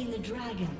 slain the dragon.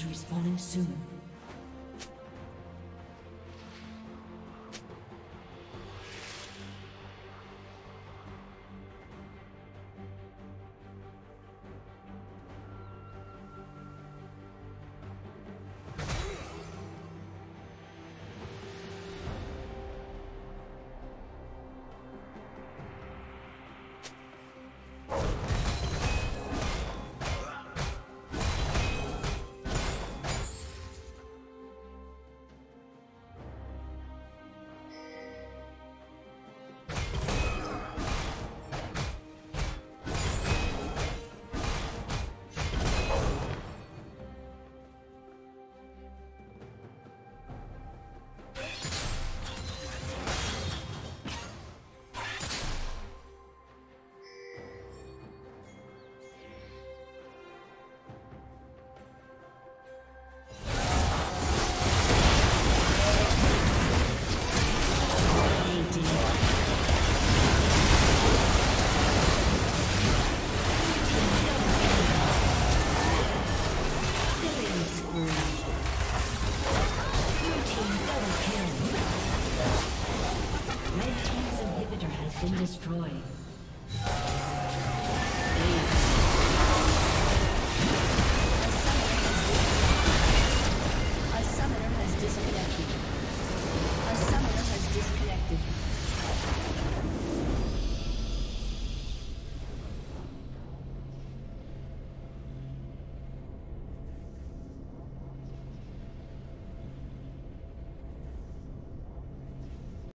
Is respawning soon.